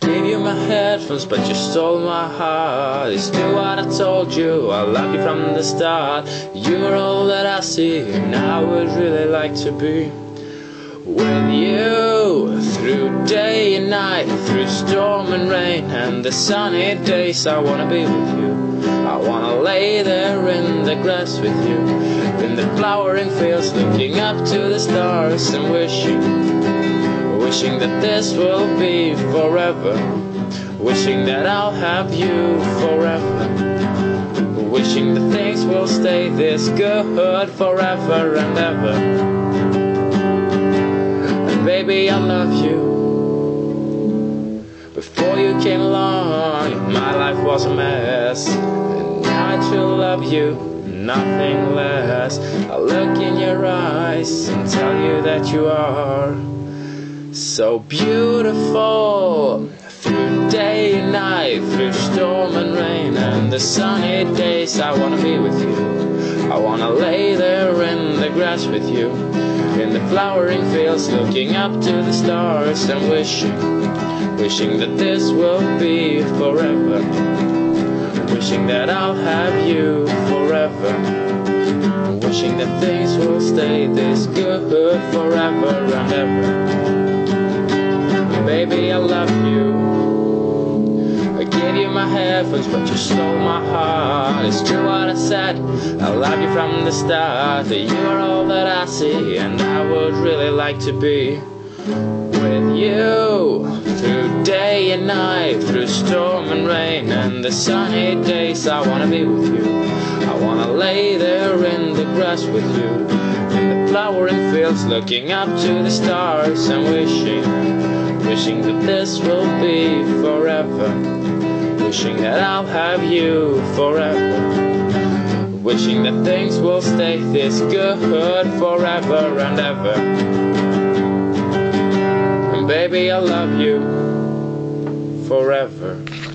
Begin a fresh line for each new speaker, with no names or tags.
Gave you my headphones, but you stole my heart. It's true what I told you. I love you from the start. You're all that I see, and I would really like to be with you through day and night, through storm and rain, and the sunny days. I wanna be with you. I wanna lay there in the grass with you, in the flowering fields, looking up to the stars and wishing, wishing that this will be forever, wishing that I'll have you forever, wishing that things will stay this good forever and ever. And baby, I love you. Before you came along, my life was a mess. And now I truly love you, nothing less. I look in your eyes and tell you that you are so beautiful. Through day and night, through storm and rain, and the sunny days, I wanna be with you. I wanna lay there in the grass with you, in the flowering fields, looking up to the stars and wishing Wishing that this will be forever. Wishing that I'll have you forever. Wishing that things will stay this good forever and ever. Baby, I love you. I gave you my headphones, but you stole my heart. It's true what I said. I love you from the start. You are all that I see, and I would really like to be with you through day and night, through storm and rain and the sunny days. I wanna be with you. I wanna lay there in the grass with you, in the flowering fields, looking up to the stars and wishing, wishing that this will be forever. Wishing that I'll have you forever. Wishing that things will stay this good forever and ever. And baby, I love you forever.